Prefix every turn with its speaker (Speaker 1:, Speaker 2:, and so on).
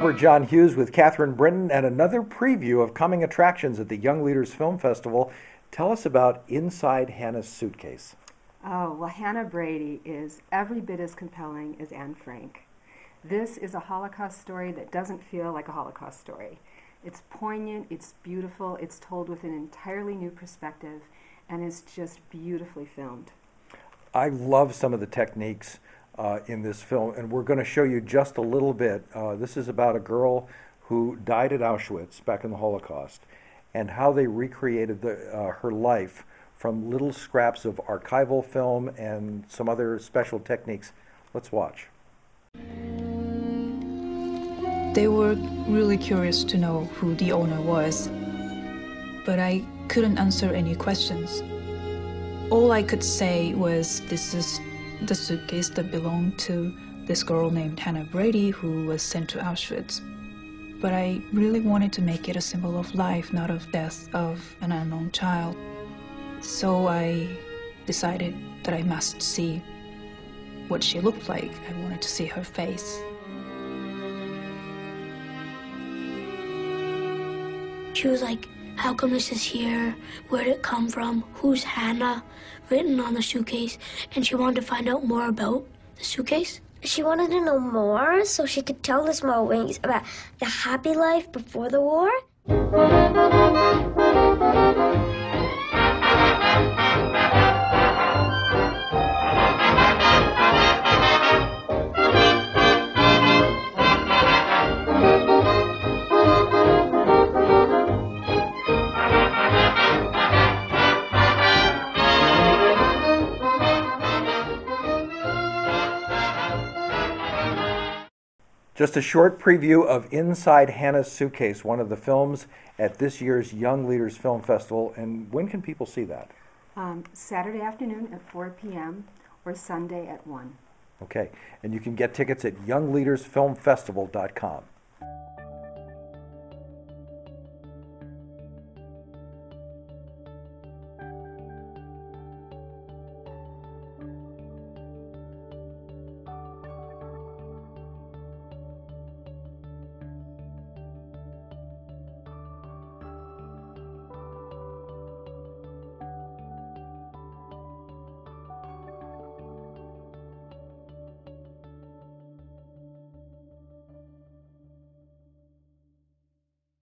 Speaker 1: We're John Hughes with Kathryn Brinton and another preview of coming attractions at the Young Leaders Film Festival. Tell us about Inside Hana's Suitcase.
Speaker 2: Oh, well, Hana Brady is every bit as compelling as Anne Frank. This is a Holocaust story that doesn't feel like a Holocaust story. It's poignant, it's beautiful, it's told with an entirely new perspective, and it's just beautifully filmed.
Speaker 1: I love some of the techniques uh, in this film, and we're going to show you just a little bit. Uh, this is about a girl who died at Auschwitz back in the Holocaust, and how they recreated the, uh, her life from little scraps of archival film and some other special techniques. Let's watch.
Speaker 3: They were really curious to know who the owner was, but I couldn't answer any questions. All I could say was this is the suitcase that belonged to this girl named Hana Brady who was sent to Auschwitz. But I really wanted to make it a symbol of life, not of death of an unknown child. So I decided that I must see what she looked like. I wanted to see her face.
Speaker 4: She was like, how come this is here? Where did it come from? Who's Hana? Written on the suitcase. And she wanted to find out more about the suitcase.
Speaker 5: She wanted to know more so she could tell the small wings about the happy life before the war.
Speaker 1: Just a short preview of Inside Hana's Suitcase, one of the films at this year's Young Leaders Film Festival. And when can people see that?
Speaker 2: Um, Saturday afternoon at 4 p.m. or Sunday at 1.
Speaker 1: Okay, and you can get tickets at youngleadersfilmfestival.com.